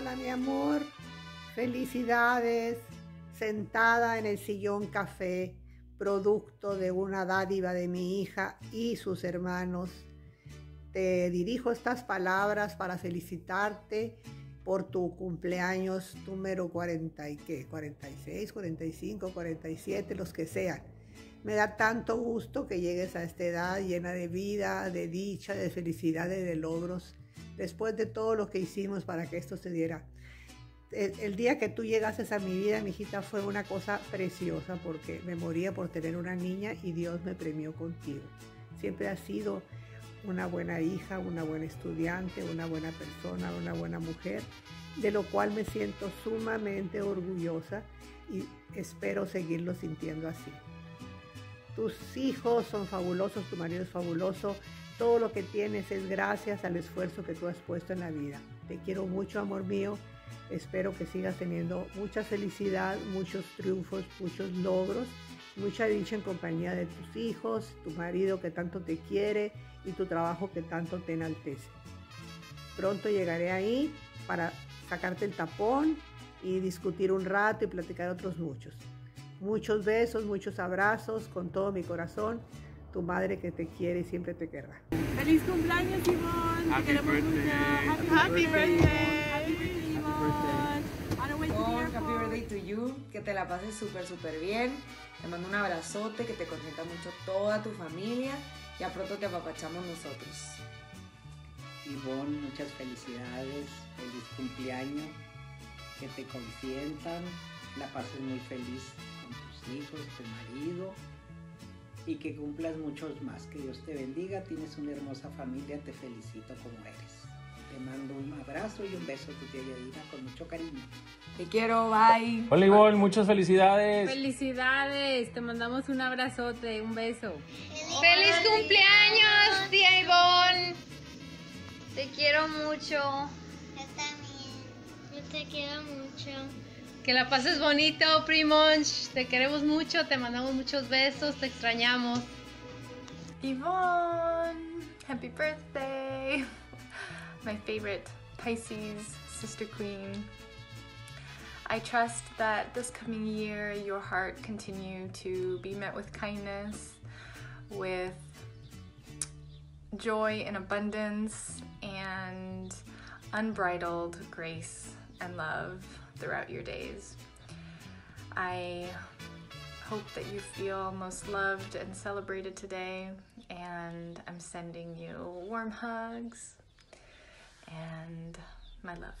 Hola mi amor, felicidades, sentada en el sillón café, producto de una dádiva de mi hija y sus hermanos. Te dirijo estas palabras para felicitarte por tu cumpleaños número 40 y qué, 46, 45, 47, los que sean. Me da tanto gusto que llegues a esta edad llena de vida, de dicha, de felicidad de logros después de todo lo que hicimos para que esto se diera. El, día que tú llegases a mi vida, mi hijita, fue una cosa preciosa porque me moría por tener una niña y Dios me premió contigo. Siempre has sido una buena hija, una buena estudiante, una buena persona, una buena mujer, de lo cual me siento sumamente orgullosa y espero seguirlo sintiendo así. Tus hijos son fabulosos, tu marido es fabuloso, todo lo que tienes es gracias al esfuerzo que tú has puesto en la vida. Te quiero mucho, amor mío. Espero que sigas teniendo mucha felicidad, muchos triunfos, muchos logros, mucha dicha en compañía de tus hijos, tu marido que tanto te quiere y tu trabajo que tanto te enaltece. Pronto llegaré ahí para sacarte el tapón y discutir un rato y platicar otros muchos. Muchos besos, muchos abrazos con todo mi corazón tu madre que te quiere y siempre te querrá. ¡Feliz cumpleaños, Ivonne! Happy birthday. Happy, birthday! Happy birthday, Ivonne! happy birthday to you, que te la pases súper, súper bien. Te mando un abrazote, que te consienta mucho toda tu familia. Ya pronto te apapachamos nosotros. Ivonne, muchas felicidades, feliz cumpleaños, que te consientan, la pases muy feliz con tus hijos, tu marido y que cumplas muchos más. Que Dios te bendiga, tienes una hermosa familia, te felicito como eres. Te mando un abrazo y un beso a tu tía Yadira con mucho cariño. Te quiero, bye. Hola Ivonne, muchas felicidades. Felicidades, te mandamos un abrazote, un beso. ¡Feliz cumpleaños, tía Ivonne! Te quiero mucho. Yo también. Yo te quiero mucho. Que la pases bonito, Primonch. Te queremos mucho, te mandamos muchos besos, te extrañamos. Yvonne, happy birthday. My favorite Pisces sister queen. I trust that this coming year your heart continue to be met with kindness, with joy and abundance, and unbridled grace and love throughout your days. I hope that you feel most loved and celebrated today, and I'm sending you warm hugs and my love.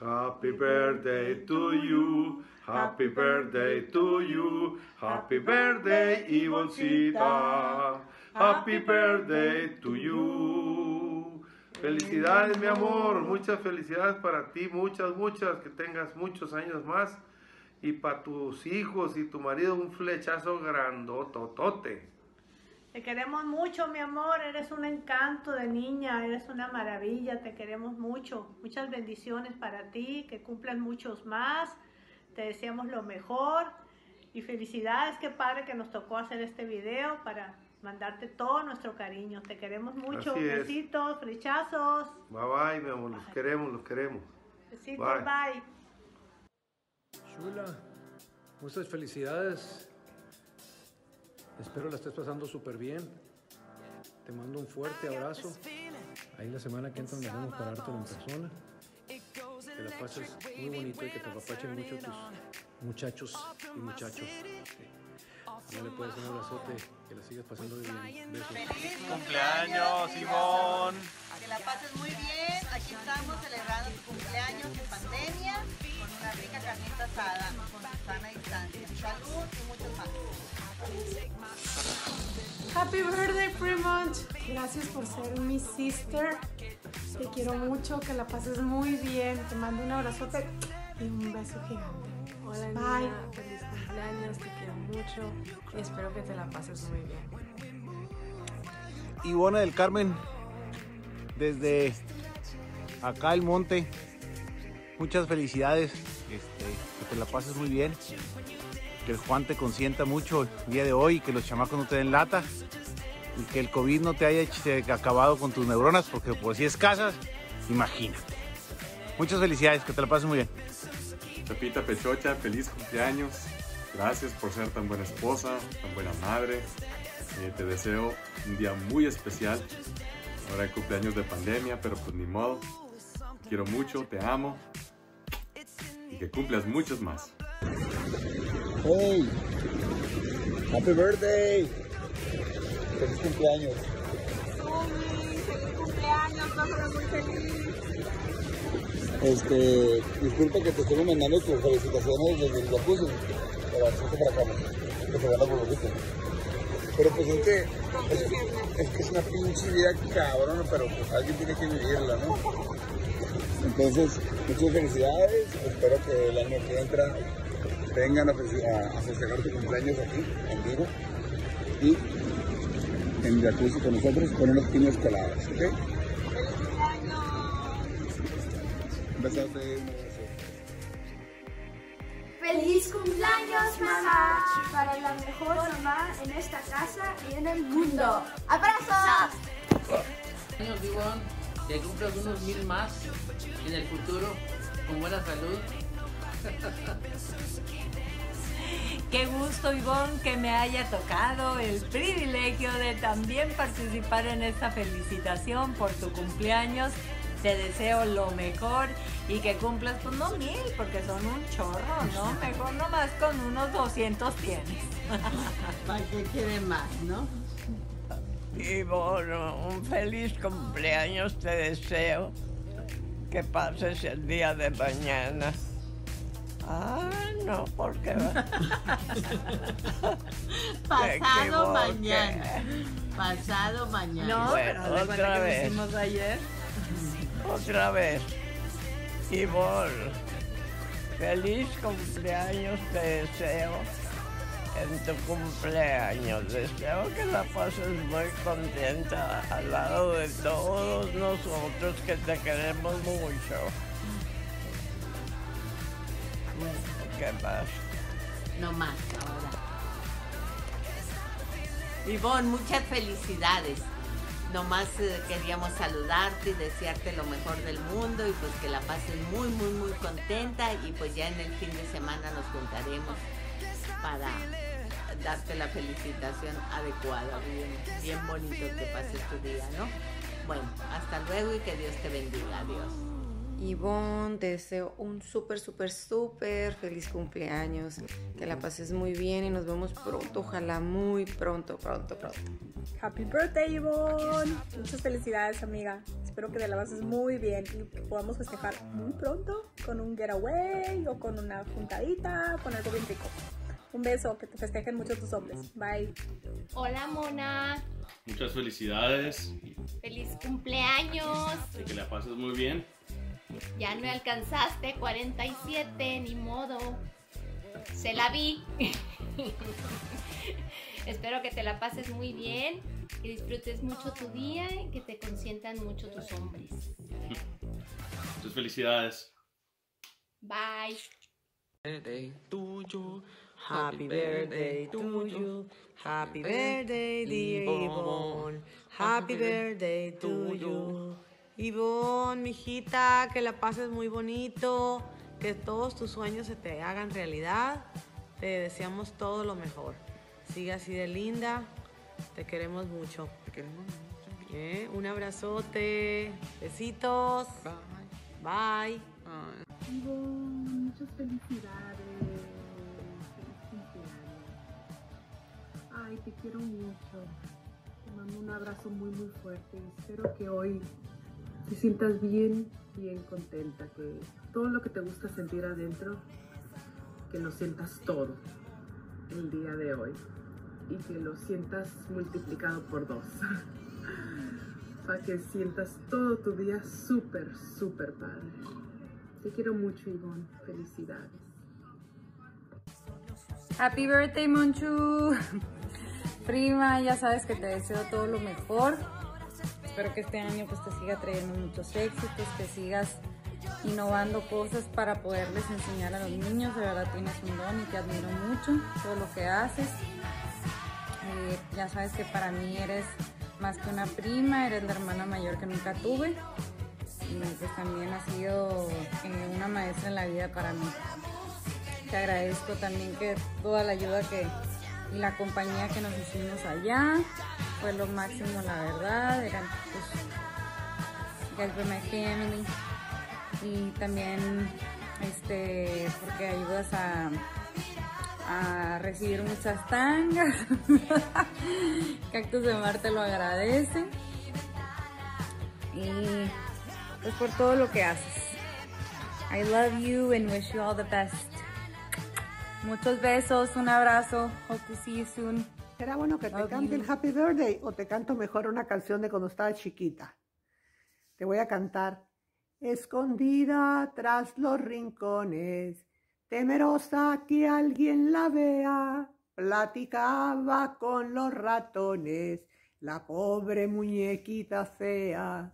Happy birthday to you, happy birthday to you, happy birthday Ivoncita, happy birthday to you. Felicidades, mi amor. Muchas felicidades para ti. Muchas, muchas. Que tengas muchos años más. Y para tus hijos y tu marido un flechazo grandototote. Te queremos mucho, mi amor. Eres un encanto de niña. Eres una maravilla. Te queremos mucho. Muchas bendiciones para ti. Que cumplan muchos más. Te deseamos lo mejor. Y felicidades. Qué padre que nos tocó hacer este video para mandarte todo nuestro cariño. Te queremos mucho. Besitos, flechazos. Bye bye, mi amor. Los queremos, los queremos. Besitos, Bye. bye. Chula, muchas felicidades. Espero la estés pasando súper bien. Te mando un fuerte abrazo. Ahí la semana que entra nos vemos para dártelo en persona. Que la pases muy bonito y que te apapachen mucho tus muchachos y muchachos. Le puedes dar un abrazote, que la sigas pasando bien. Besos. Cumpleaños, Ivonne. Que la pases muy bien. Aquí estamos celebrando tu cumpleaños en pandemia con una rica carnita asada con sana distancia. Salud y muchos más. Happy birthday, Fremont. Gracias por ser mi sister. Te quiero mucho, que la pases muy bien. Te mando un abrazote y un beso gigante. Hola, Bye. Cumpleaños, te quiero mucho y espero que te la pases muy bien. Ivona del Carmen, desde acá el monte. Muchas felicidades, este, que te la pases muy bien, que el Juan te consienta mucho el día de hoy, que los chamacos no te den lata y que el COVID no te haya acabado con tus neuronas, porque por si escasas, imagínate. Muchas felicidades, que te la pases muy bien. Pepita Pechocha, feliz cumpleaños. Gracias por ser tan buena esposa, tan buena madre. Eh, te deseo un día muy especial. Ahora hay cumpleaños de pandemia, pero pues ni modo. Te quiero mucho, te amo. Y que cumplas muchos más. Hey, happy birthday. Feliz cumpleaños. feliz cumpleaños, pásala muy feliz. Este, disculpa que te estoy mandando tus felicitaciones desde el pero así para acá, ¿no? que se gana por poquito. Pero pues es que, es, es que es una pinche vida cabrona, pero pues alguien tiene que vivirla, ¿no? Entonces, muchas felicidades, espero que el año que entra vengan a, a- a festejar tu cumpleaños aquí, en vivo, y en jacuzzi con nosotros con unas piñas coladas, ¿ok? Besote, abrazo. ¡Feliz cumpleaños, mamá! Para la mejor mamá en esta casa y en el mundo. ¡Abrazos! años, Ivonne, que cumplas unos mil más en el futuro con buena salud. Qué gusto, Ivonne, que me haya tocado el privilegio de también participar en esta felicitación por tu cumpleaños. Te deseo lo mejor y que cumplas, pues no mil, porque son un chorro, ¿no? Mejor nomás con unos 200 tienes. Para que quede más, ¿no? Y bueno, un feliz cumpleaños te deseo. Que pases el día de mañana. Ah, no, porque va. Pasado mañana. Pasado mañana. No, Bueno, pero otra que lo vez. hicimos ayer. Otra vez. Ivonne, feliz cumpleaños te deseo en tu cumpleaños. Deseo que la pases muy contenta al lado de todos nosotros que te queremos mucho. ¿Qué más? No más ahora. Ivonne, muchas felicidades. Nomás eh, queríamos saludarte y desearte lo mejor del mundo y pues que la pases muy, muy, muy contenta y pues ya en el fin de semana nos juntaremos para darte la felicitación adecuada, bien, bien bonito que pases tu día, ¿no? Bueno, hasta luego y que Dios te bendiga. Adiós. Ivonne, te deseo un súper, súper, súper feliz cumpleaños. Que la pases muy bien y nos vemos pronto. Ojalá muy pronto, pronto, pronto. Happy birthday, Ivonne. Muchas felicidades, amiga. Espero que te la pases muy bien y que podamos festejar muy pronto con un getaway o con una juntadita, con algo bien rico. Un beso, que te festejen mucho tus hombres. Bye. Hola, Mona. Muchas felicidades Feliz cumpleaños. y que la pases muy bien. Ya no alcanzaste 47, ni modo. Se la vi. Espero que te la pases muy bien, que disfrutes mucho tu día y que te consientan mucho tus hombres. Muchas felicidades. Bye. birthday to you. Happy birthday to you. Happy birthday, dear Yvonne. Happy birthday to you. Yvonne, mijita, que la pases muy bonito. Que todos tus sueños se te hagan realidad. Te deseamos todo lo mejor. Sigue así de linda. Te queremos mucho. ¿Eh? Un abrazote. Besitos. Bye. Ivonne, muchas felicidades. Feliz cumpleaños. Ay, te quiero mucho. Te mando un abrazo muy, muy fuerte. Espero que hoy te sientas bien, bien contenta. Que todo lo que te gusta sentir adentro, que lo sientas todo el día de hoy. Y que lo sientas multiplicado por dos. Para que sientas todo tu día súper, súper padre. Te quiero mucho, Ivonne. Felicidades. Happy birthday, Monchu. Prima, ya sabes que te deseo todo lo mejor. Espero que este año pues te siga trayendo muchos éxitos, que sigas innovando cosas para poderles enseñar a los niños. De verdad tienes un don y te admiro mucho todo lo que haces. Eh, ya sabes que para mí eres más que una prima, eres la hermana mayor que nunca tuve. y pues también ha sido eh, una maestra en la vida para mí. Te agradezco también que toda la ayuda que y la compañía que nos hicimos allá fue lo máximo, la verdad. Eran pues, guys y también este porque ayudas a a recibir muchas tangas. Cactus de Mar te lo agradece. Y pues por todo lo que haces. I love you and wish you all the best. Muchos besos, un abrazo. Hope to see you soon. Será bueno que te cante el Happy Birthday o te canto mejor una canción de cuando estaba chiquita. Te voy a cantar. Escondida tras los rincones, temerosa que alguien la vea, platicaba con los ratones, la pobre muñequita fea.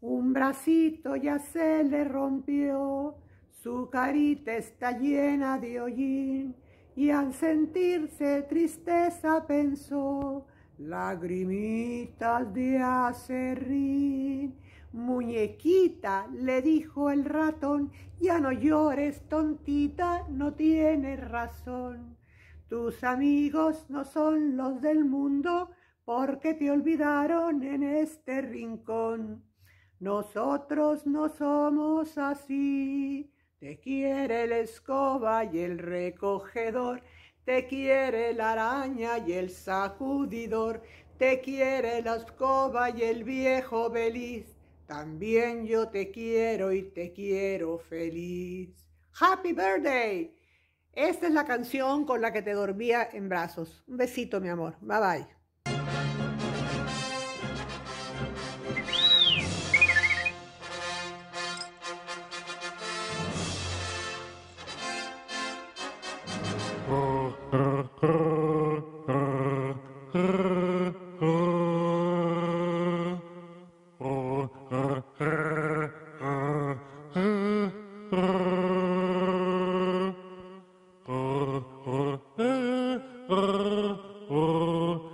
Un bracito ya se le rompió, su carita está llena de hollín, y al sentirse tristeza pensó, lagrimitas de acerrín. Muñequita, le dijo el ratón, ya no llores, tontita, no tienes razón. Tus amigos no son los del mundo porque te olvidaron en este rincón. Nosotros no somos así. Te quiere la escoba y el recogedor. Te quiere la araña y el sacudidor. Te quiere la escoba y el viejo beliz. También yo te quiero y te quiero feliz. Happy birthday. Esta es la canción con la que te dormía en brazos. Un besito, mi amor. Bye bye. Oh.